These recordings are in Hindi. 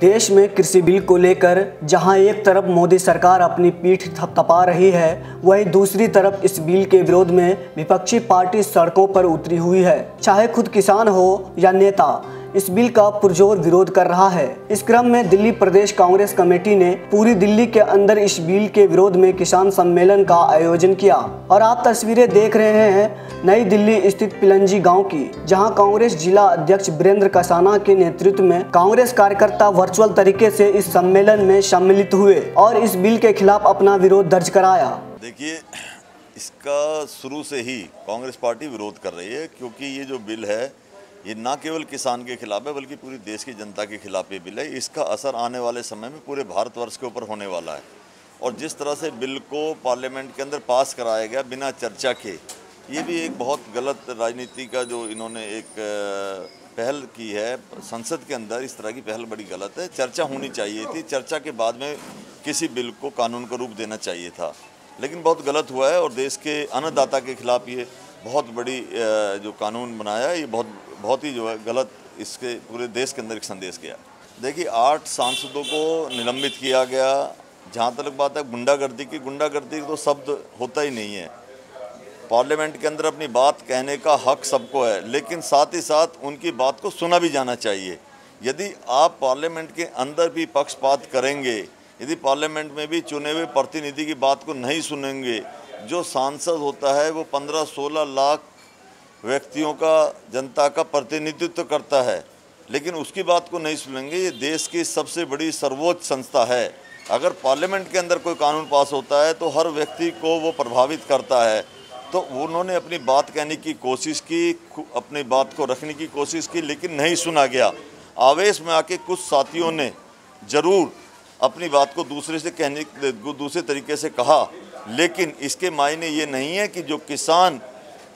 देश में कृषि बिल को लेकर जहाँ एक तरफ़ मोदी सरकार अपनी पीठ थपथपा रही है, वहीं दूसरी तरफ़ इस बिल के विरोध में विपक्षी पार्टी सड़कों पर उतरी हुई है। चाहे खुद किसान हो या नेता इस बिल का पुरजोर विरोध कर रहा है। इस क्रम में दिल्ली प्रदेश कांग्रेस कमेटी ने पूरी दिल्ली के अंदर इस बिल के विरोध में किसान सम्मेलन का आयोजन किया और आप तस्वीरें देख रहे हैं नई दिल्ली स्थित पिलंजी गाँव की, जहाँ कांग्रेस जिला अध्यक्ष वीरेंद्र कसाना के नेतृत्व में कांग्रेस कार्यकर्ता वर्चुअल तरीके से इस सम्मेलन में सम्मिलित हुए और इस बिल के खिलाफ अपना विरोध दर्ज कराया। देखिए, इसका शुरू से ही कांग्रेस पार्टी विरोध कर रही है, क्योंकि ये जो बिल है ये ना केवल किसान के खिलाफ है, बल्कि पूरी देश की जनता के खिलाफ ये बिल है। इसका असर आने वाले समय में पूरे भारतवर्ष के ऊपर होने वाला है। और जिस तरह से बिल को पार्लियामेंट के अंदर पास कराया गया बिना चर्चा के, ये भी एक बहुत गलत राजनीति का जो इन्होंने एक पहल की है, संसद के अंदर इस तरह की पहल बड़ी गलत है। चर्चा होनी चाहिए थी। चर्चा के बाद में किसी बिल को कानून का रूप देना चाहिए था। लेकिन बहुत गलत हुआ है और देश के अन्नदाता के खिलाफ ये बहुत बड़ी जो कानून बनाया है, ये बहुत बहुत ही जो है गलत इसके पूरे देश के अंदर एक संदेश गया। देखिए, आठ सांसदों को निलंबित किया गया। जहाँ तक बात है, गुंडागर्दी की गुंडागर्दी तो शब्द होता ही नहीं है। पार्लियामेंट के अंदर अपनी बात कहने का हक सबको है, लेकिन साथ ही साथ उनकी बात को सुना भी जाना चाहिए। यदि आप पार्लियामेंट के अंदर भी पक्षपात करेंगे, यदि पार्लियामेंट में भी चुने हुए प्रतिनिधि की बात को नहीं सुनेंगे, जो सांसद होता है वो पंद्रह सोलह लाख व्यक्तियों का, जनता का प्रतिनिधित्व करता है। लेकिन उसकी बात को नहीं सुनेंगे, ये देश की सबसे बड़ी सर्वोच्च संस्था है। अगर पार्लियामेंट के अंदर कोई कानून पास होता है तो हर व्यक्ति को वो प्रभावित करता है। तो उन्होंने अपनी बात कहने की कोशिश की अपनी बात को रखने की कोशिश की, लेकिन नहीं सुना गया। आवेश में आके कुछ साथियों ने ज़रूर अपनी बात को दूसरे से कहने, दूसरे तरीके से कहा। लेकिन इसके मायने ये नहीं है कि जो किसान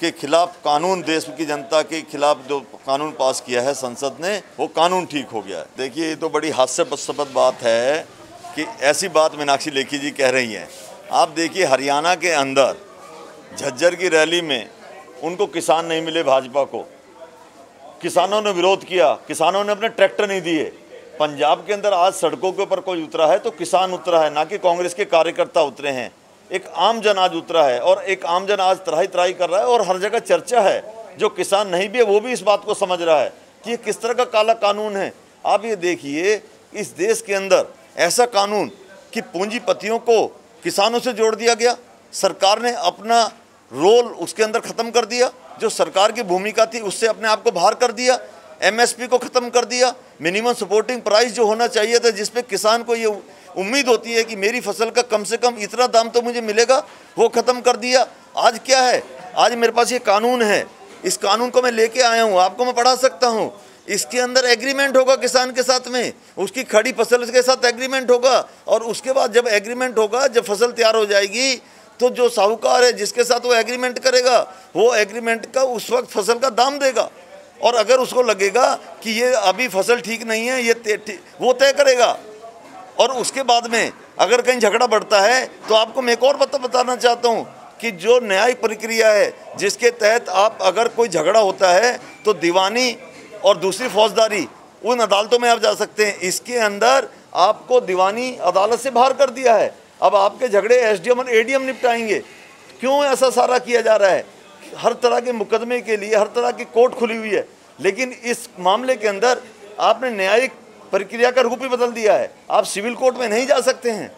के खिलाफ कानून, देश की जनता के खिलाफ जो कानून पास किया है संसद ने, वो कानून ठीक हो गया है। देखिए, ये तो बड़ी हास्यास्पद बात है कि ऐसी बात मीनाक्षी लेखी जी कह रही हैं। आप देखिए, हरियाणा के अंदर, झज्जर की रैली में उनको किसान नहीं मिले भाजपा को। किसानों ने विरोध किया, किसानों ने अपने ट्रैक्टर नहीं दिए। पंजाब के अंदर आज सड़कों के ऊपर कोई उतरा है तो किसान उतरा है, ना कि कांग्रेस के कार्यकर्ता उतरे हैं। एक आम जन आज उतरा है और एक आम जन आज तराई तराई कर रहा है और हर जगह चर्चा है। जो किसान नहीं भी है, वो भी इस बात को समझ रहा है कि ये किस तरह का काला कानून है। आप ये देखिए, इस देश के अंदर ऐसा कानून कि पूंजीपतियों को किसानों से जोड़ दिया गया। सरकार ने अपना रोल उसके अंदर ख़त्म कर दिया। जो सरकार की भूमिका थी, उससे अपने आप को बाहर कर दिया। एमएसपी को ख़त्म कर दिया। मिनिमम सपोर्टिंग प्राइस जो होना चाहिए था, जिसपे किसान को ये उम्मीद होती है कि मेरी फ़सल का कम से कम इतना दाम तो मुझे मिलेगा, वो ख़त्म कर दिया। आज क्या है? आज मेरे पास ये कानून है। इस कानून को मैं लेके आया हूँ, आपको मैं पढ़ा सकता हूँ। इसके अंदर एग्रीमेंट होगा किसान के साथ में। उसकी खड़ी फ़सल के साथ एग्रीमेंट होगा और उसके बाद जब एग्रीमेंट होगा, जब फ़सल तैयार हो जाएगी तो जो साहूकार है, जिसके साथ वो एग्रीमेंट करेगा, वो एग्रीमेंट का उस वक्त फ़सल का दाम देगा। और अगर उसको लगेगा कि ये अभी फ़सल ठीक नहीं है, ये वो तय करेगा। और उसके बाद में अगर कहीं झगड़ा बढ़ता है तो आपको मैं एक और बता बताना चाहता हूँ कि जो न्यायिक प्रक्रिया है, जिसके तहत आप अगर कोई झगड़ा होता है तो दीवानी और दूसरी फौजदारी, उन अदालतों में आप जा सकते हैं। इसके अंदर आपको दीवानी अदालत से बाहर कर दिया है। अब आपके झगड़े एसडीएम और एडीएम निपटाएँगे। क्यों ऐसा सारा किया जा रहा है? हर तरह के मुकदमे के लिए, हर तरह की कोर्ट खुली हुई है। लेकिन इस मामले के अंदर आपने न्यायिक प्रक्रिया का रूप ही बदल दिया है। आप सिविल कोर्ट में नहीं जा सकते हैं।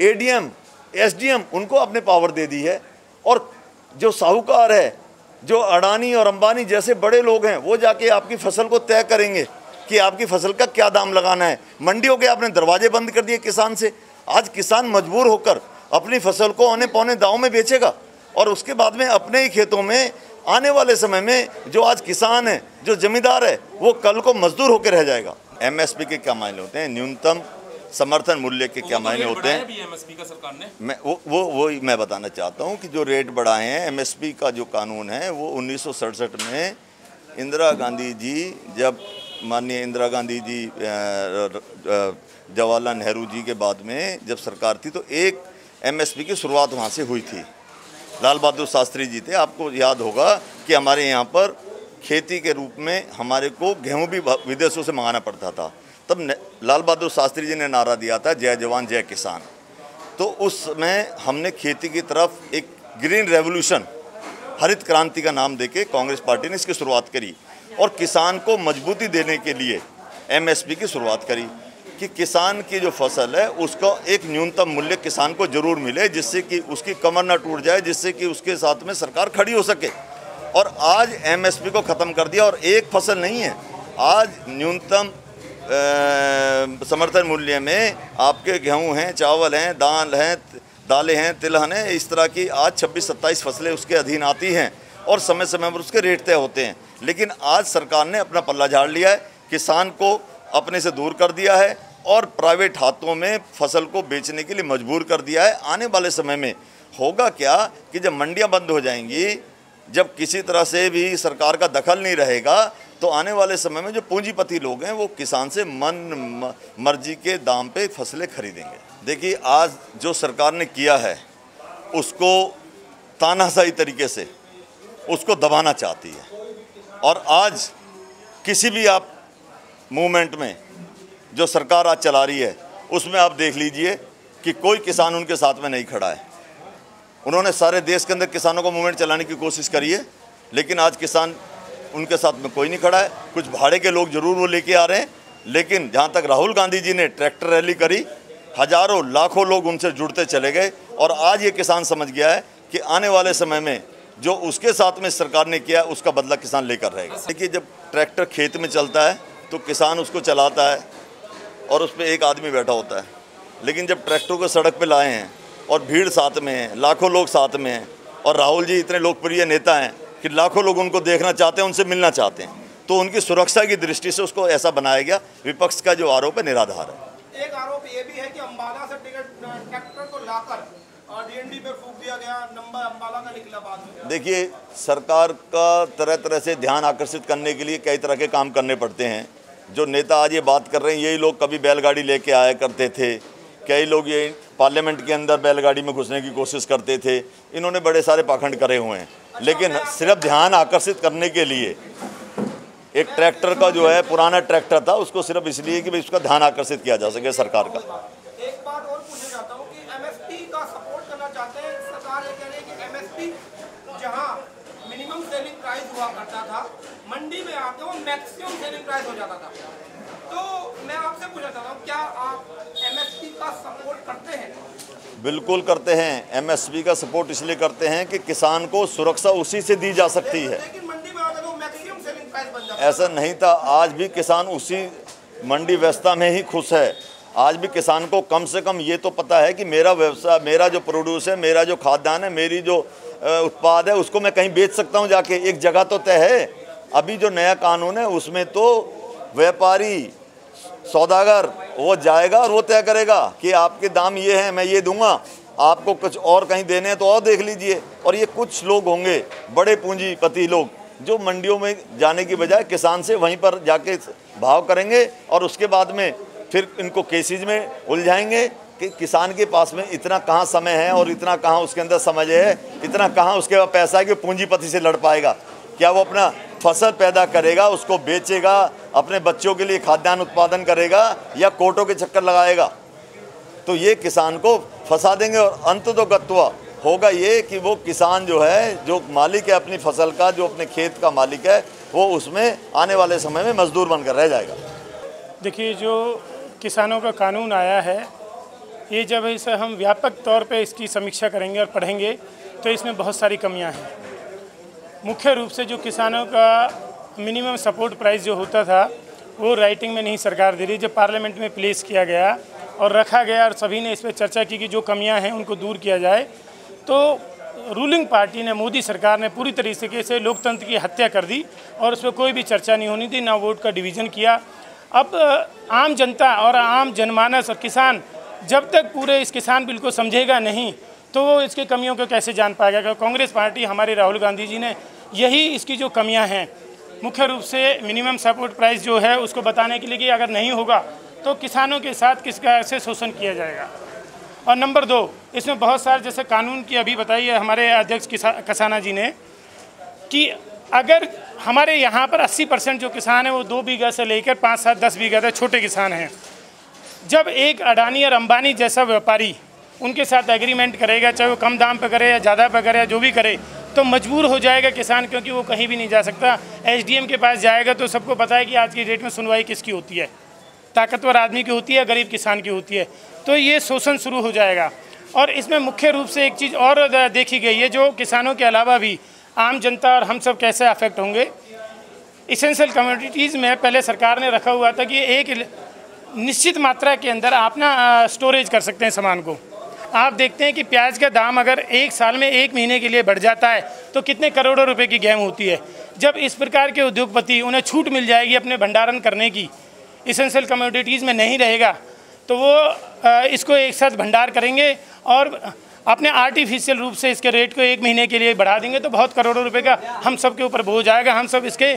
एडीएम एसडीएम उनको आपने पावर दे दी है। और जो साहूकार है, जो अडानी और अंबानी जैसे बड़े लोग हैं, वो जाके आपकी फ़सल को तय करेंगे कि आपकी फ़सल का क्या दाम लगाना है। मंडियों के आपने दरवाजे बंद कर दिए किसान से। आज किसान मजबूर होकर अपनी फ़सल को आने पौने दाव में बेचेगा। और उसके बाद में अपने ही खेतों में, आने वाले समय में जो आज किसान है, जो जमींदार है, वो कल को मजदूर होकर रह जाएगा। एमएसपी के क्या मायने होते हैं? न्यूनतम समर्थन मूल्य के क्या तो मायने होते हैं? एमएसपी का सरकार ने। मैं वो वो वो मैं बताना चाहता हूँ कि जो रेट बढ़ाए हैं एमएसपी का जो कानून है वो उन्नीस सौ सड़सठ में इंदिरा गांधी जी जब माननीय इंदिरा गांधी जी जवाहरलाल नेहरू जी के बाद में जब सरकार थी तो एक एमएसपी की शुरुआत वहाँ से हुई थी। लाल बहादुर शास्त्री जी थे। आपको याद होगा कि हमारे यहाँ पर खेती के रूप में हमारे को गेहूँ भी विदेशों से मंगाना पड़ता था। तब लाल बहादुर शास्त्री जी ने नारा दिया था, जय जवान, जय किसान। तो उसमें हमने खेती की तरफ़ एक ग्रीन रेवोल्यूशन, हरित क्रांति का नाम देके कांग्रेस पार्टी ने इसकी शुरुआत करी और किसान को मजबूती देने के लिए एमएसपी की शुरुआत करी कि किसान की जो फ़सल है, उसका एक न्यूनतम मूल्य किसान को ज़रूर मिले, जिससे कि उसकी कमर ना टूट जाए, जिससे कि उसके साथ में सरकार खड़ी हो सके। और आज एमएसपी को ख़त्म कर दिया और एक फ़सल नहीं है। आज न्यूनतम समर्थन मूल्य में आपके गेहूँ हैं, चावल हैं, दाल हैं, दालें हैं, तिलहन हैं, इस तरह की आज छब्बीस, सत्ताईस फ़सलें उसके अधीन आती हैं और समय समय पर उसके रेट तय होते हैं। लेकिन आज सरकार ने अपना पल्ला झाड़ लिया है, किसान को अपने से दूर कर दिया है और प्राइवेट हाथों में फ़सल को बेचने के लिए मजबूर कर दिया है। आने वाले समय में होगा क्या कि जब मंडियाँ बंद हो जाएँगी जब किसी तरह से भी सरकार का दखल नहीं रहेगा तो आने वाले समय में जो पूंजीपति लोग हैं, वो किसान से मन मर्ज़ी के दाम पे फ़सलें खरीदेंगे। देखिए, आज जो सरकार ने किया है, उसको तानाशाही तरीके से, उसको दबाना चाहती है। और आज किसी भी आप मूवमेंट में जो सरकार आज चला रही है, उसमें आप देख लीजिए कि कोई किसान उनके साथ में नहीं खड़ा है। उन्होंने सारे देश के अंदर किसानों को मूवमेंट चलाने की कोशिश करी है, लेकिन आज किसान उनके साथ में कोई नहीं खड़ा है। कुछ भाड़े के लोग ज़रूर वो लेके आ रहे हैं, लेकिन जहाँ तक राहुल गांधी जी ने ट्रैक्टर रैली करी, हज़ारों, लाखों लोग उनसे जुड़ते चले गए, और आज ये किसान समझ गया है कि आने वाले समय में जो उसके साथ में सरकार ने किया, उसका बदला किसान लेकर रहेगा। देखिए, जब ट्रैक्टर खेत में चलता है तो किसान उसको चलाता है और उस पर एक आदमी बैठा होता है, लेकिन जब ट्रैक्टर को सड़क पर लाए हैं और भीड़ साथ में है लाखों लोग साथ में हैं। और राहुल जी इतने लोकप्रिय नेता हैं कि लाखों लोग उनको देखना चाहते हैं उनसे मिलना चाहते हैं। तो उनकी सुरक्षा की दृष्टि से उसको ऐसा बनाया गया विपक्ष का जो आरोप है निराधार है। एक आरोप ये भी है कि अम्बाला से टिकट ट्रैक्टर को लाकर डीएनडी पे फूक दिया गया नंबर अम्बाला का निकला बाद में। देखिए सरकार का तरह तरह से ध्यान आकर्षित करने के लिए कई तरह के काम करने पड़ते हैं। जो नेता आज ये बात कर रहे हैं यही लोग कभी बैलगाड़ी लेके आया करते थे कई लोग ये पार्लियामेंट के अंदर बैलगाड़ी में घुसने की कोशिश करते थे। इन्होंने बड़े सारे पाखंड करे हुए हैं। लेकिन सिर्फ़ ध्यान आकर्षित करने के लिए एक ट्रैक्टर का जो है पुराना ट्रैक्टर था उसको सिर्फ़ इसलिए कि उसका ध्यान आकर्षित किया जा सके सरकार का। एक बात और पूछना चाहता हूँ कि एमएसपी का सपोर्ट करना चाहते हैं। सरकार ये कह रही है कि एमएसपी जहाँ मिनिमम सेलिंग प्राइस हुआ करता था मंडी में आके वो मैक्सिमम सेलिंग प्राइस हो जाता था। तो मैं आपसे पूछना चाहता हूँ क्या आप का सपोर्ट करते हैं। बिल्कुल करते हैं। एमएसपी का सपोर्ट इसलिए करते हैं कि किसान को सुरक्षा उसी से दी जा सकती है। ऐसा नहीं था। आज भी किसान उसी मंडी व्यवस्था में ही खुश है। आज भी किसान को कम से कम ये तो पता है कि मेरा व्यवसाय मेरा जो प्रोड्यूस है मेरा जो खाद्यान्न है मेरी जो उत्पाद है उसको मैं कहीं बेच सकता हूँ जाके। एक जगह तो तय है। अभी जो नया कानून है उसमें तो व्यापारी सौदागर, वो जाएगा और वो तय करेगा कि आपके दाम ये हैं, मैं ये दूँगा। आपको कुछ और कहीं देने हैं तो और देख लीजिए। और ये कुछ लोग होंगे, बड़े पूंजीपति लोग, जो मंडियों में जाने की बजाय किसान से वहीं पर जाके भाव करेंगे और उसके बाद में फिर इनको केसेज में उलझाएँगे कि किसान के पास में इतना कहाँ समय है और इतना कहाँ उसके अंदर समझ है, इतना कहाँ उसके पास पैसा है कि पूंजीपति से लड़ पाएगा। क्या वो अपना फ़सल पैदा करेगा, उसको बेचेगा, अपने बच्चों के लिए खाद्यान्न उत्पादन करेगा या कोटों के चक्कर लगाएगा? तो ये किसान को फंसा देंगे और अंत तो गत्वा होगा ये कि वो किसान जो है, जो मालिक है अपनी फ़सल का, जो अपने खेत का मालिक है, वो उसमें आने वाले समय में मजदूर बनकर रह जाएगा। देखिए, जो किसानों का कानून आया है, ये जब इसे हम व्यापक तौर पे इसकी समीक्षा करेंगे और पढ़ेंगे तो इसमें बहुत सारी कमियाँ हैं। मुख्य रूप से जो किसानों का मिनिमम सपोर्ट प्राइस जो होता था, वो राइटिंग में नहीं सरकार दे रही। जब पार्लियामेंट में प्लेस किया गया और रखा गया और सभी ने इस पर चर्चा की कि जो कमियाँ हैं उनको दूर किया जाए तो रूलिंग पार्टी ने, मोदी सरकार ने पूरी तरीके से लोकतंत्र की हत्या कर दी और उस पर कोई भी चर्चा नहीं होनी थी, ना वोट का डिवीज़न किया। अब, आम जनता और आम जनमानस और किसान जब तक पूरे इस किसान बिल को समझेगा नहीं तो इसकी कमियों को कैसे जान पाएगा? कांग्रेस पार्टी हमारे राहुल गांधी जी ने यही इसकी जो कमियाँ हैं, मुख्य रूप से मिनिमम सपोर्ट प्राइस जो है, उसको बताने के लिए कि अगर नहीं होगा तो किसानों के साथ किस कैसे शोषण किया जाएगा? और नंबर दो, इसमें बहुत सारे जैसे कानून की अभी बताइए हमारे अध्यक्ष कसाना जी ने, कि अगर हमारे यहाँ पर 80 परसेंट जो किसान हैं, वो दो बीघा से लेकर पाँच, सात, दस बीघा तक छोटे किसान हैं। जब एक अडानी और अंबानी जैसा व्यापारी उनके साथ एग्रीमेंट करेगा, चाहे वो कम दाम पर करे या ज़्यादा पे करे या जो भी करे तो मजबूर हो जाएगा किसान क्योंकि वो कहीं भी नहीं जा सकता। एसडीएम के पास जाएगा तो सबको पता है कि आज की डेट में सुनवाई किसकी होती है। ताकतवर आदमी की होती है, गरीब किसान की होती है। तो ये शोषण शुरू हो जाएगा। और इसमें मुख्य रूप से एक चीज़ और देखी गई है, जो किसानों के अलावा भी आम जनता और हम सब कैसे अफेक्ट होंगे। इसेंशियल कम्योडिटीज़ में पहले सरकार ने रखा हुआ था कि एक निश्चित मात्रा के अंदर आप ना स्टोरेज कर सकते हैं सामान को। आप देखते हैं कि प्याज का दाम अगर एक साल में एक महीने के लिए बढ़ जाता है तो कितने करोड़ों रुपए की गेम होती है। जब इस प्रकार के उद्योगपति, उन्हें छूट मिल जाएगी अपने भंडारण करने की इसेंशियल कम्योडिटीज़ में नहीं रहेगा तो वो इसको एक साथ भंडार करेंगे और अपने आर्टिफिशियल रूप से इसके रेट को एक महीने के लिए बढ़ा देंगे तो बहुत करोड़ों रुपए का हम सब के ऊपर बोझ आएगा, हम सब इसके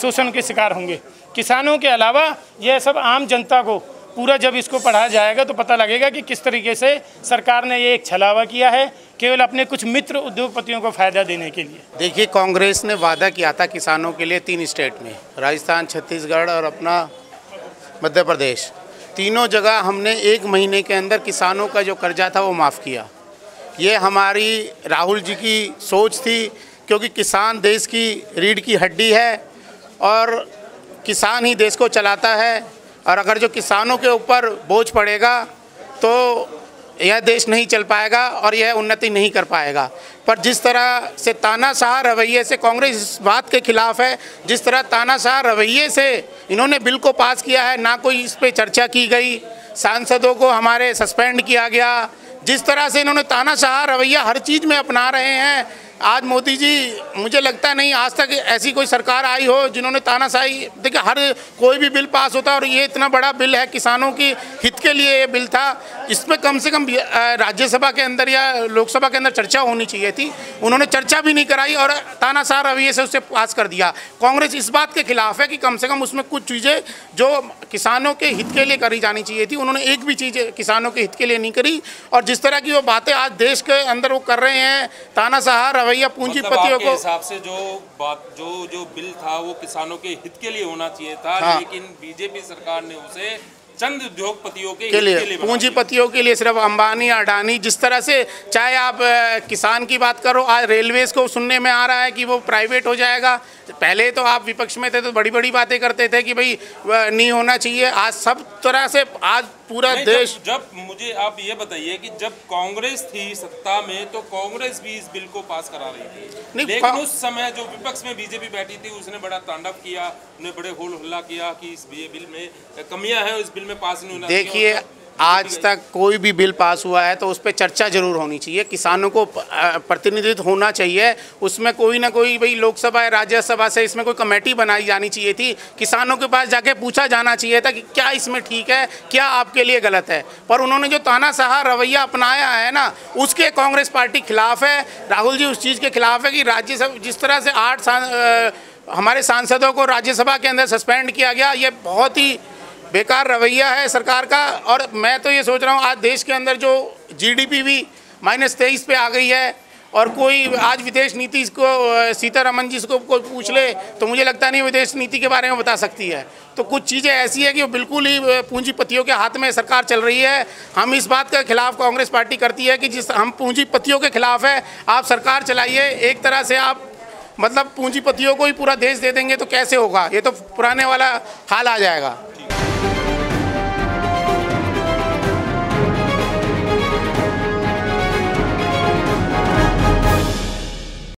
शोषण के शिकार होंगे। किसानों के अलावा यह सब आम जनता को पूरा जब इसको पढ़ा जाएगा तो पता लगेगा कि किस तरीके से सरकार ने ये एक छलावा किया है, केवल अपने कुछ मित्र उद्योगपतियों को फ़ायदा देने के लिए। देखिए, कांग्रेस ने वादा किया था किसानों के लिए तीन स्टेट में, राजस्थान, छत्तीसगढ़ और अपना मध्य प्रदेश। तीनों जगह हमने एक महीने के अंदर किसानों का जो कर्जा था वो माफ़ किया। ये हमारी, राहुल जी की सोच थी, क्योंकि किसान देश की रीढ़ की हड्डी है और किसान ही देश को चलाता है। और अगर जो किसानों के ऊपर बोझ पड़ेगा तो यह देश नहीं चल पाएगा और यह उन्नति नहीं कर पाएगा। पर जिस तरह से तानाशाह रवैये से कांग्रेस इस बात के खिलाफ है, जिस तरह तानाशाह रवैये से इन्होंने बिल को पास किया है, ना कोई इस पर चर्चा की गई, सांसदों को हमारे सस्पेंड किया गया, जिस तरह से इन्होंने तानाशाह रवैया हर चीज़ में अपना रहे हैं आज मोदी जी, मुझे लगता नहीं आज तक ऐसी कोई सरकार आई हो जिन्होंने तानाशाही, देखिए हर कोई भी बिल पास होता और ये इतना बड़ा बिल है किसानों की हित के लिए ये बिल था। इसमें कम से कम राज्यसभा के अंदर या लोकसभा के अंदर चर्चा होनी चाहिए थी। उन्होंने चर्चा भी नहीं कराई और तानाशाह रवैये से उसे पास कर दिया। कांग्रेस इस बात के खिलाफ है कि कम से कम उसमें कुछ चीज़ें जो किसानों के हित के लिए करी जानी चाहिए थी उन्होंने एक भी चीज़ किसानों के हित के लिए नहीं करी। और जिस तरह की वो बातें आज देश के अंदर वो कर रहे हैं तानाशाह रवैया पूंजीपतियों मतलब को हिसाब से जो बात जो जो बिल था वो किसानों के हित के लिए होना चाहिए था हाँ। लेकिन बीजेपी सरकार ने उसे चंद उद्योगपतियों के, के लिए पूंजीपतियों के लिए सिर्फ़ अंबानी अडानी जिस तरह से चाहे आप किसान की बात करो आज रेलवेज को सुनने में आ रहा है कि वो प्राइवेट हो जाएगा। पहले तो आप विपक्ष में थे तो बड़ी बड़ी बातें करते थे कि भाई नहीं होना चाहिए। आज सब तरह से आज पूरा देश जब, जब मुझे आप ये बताइए कि जब कांग्रेस थी सत्ता में तो कांग्रेस भी इस बिल को पास करा रही थी। लेकिन उस समय जो विपक्ष में बीजेपी बैठी थी उसने बड़ा तांडव किया उन्हें बड़े होल हल्ला किया कि इस बिल में कमियाँ हैं इस बिल में पास नहीं होना। देखिए आज तक कोई भी बिल पास हुआ है तो उस पर चर्चा ज़रूर होनी चाहिए। किसानों को प्रतिनिधित्व होना चाहिए। उसमें कोई ना कोई भाई लोकसभा या राज्यसभा से इसमें कोई कमेटी बनाई जानी चाहिए थी। किसानों के पास जाके पूछा जाना चाहिए था कि क्या इसमें ठीक है, क्या आपके लिए गलत है। पर उन्होंने जो तानाशाह रवैया अपनाया है ना, उसके कांग्रेस पार्टी खिलाफ है। राहुल जी उस चीज़ के खिलाफ है कि राज्यसभा, जिस तरह से आठ हमारे सांसदों को राज्यसभा के अंदर सस्पेंड किया गया, ये बहुत ही बेकार रवैया है सरकार का, और मैं तो ये सोच रहा हूँ, आज देश के अंदर जो जीडीपी भी माइनस तेईस पे आ गई है, और कोई आज विदेश नीति को सीतारमन जी को कोई पूछ ले तो मुझे लगता नहीं विदेश नीति के बारे में बता सकती है। तो कुछ चीज़ें ऐसी है कि बिल्कुल ही पूंजीपतियों के हाथ में सरकार चल रही है। हम इस बात के खिलाफ कांग्रेस पार्टी करती है कि जिस, हम पूंजीपतियों के खिलाफ है, आप सरकार चलाइए, एक तरह से आप मतलब पूंजीपतियों को ही पूरा देश दे देंगे तो कैसे होगा? ये तो पुराने वाला हाल आ जाएगा।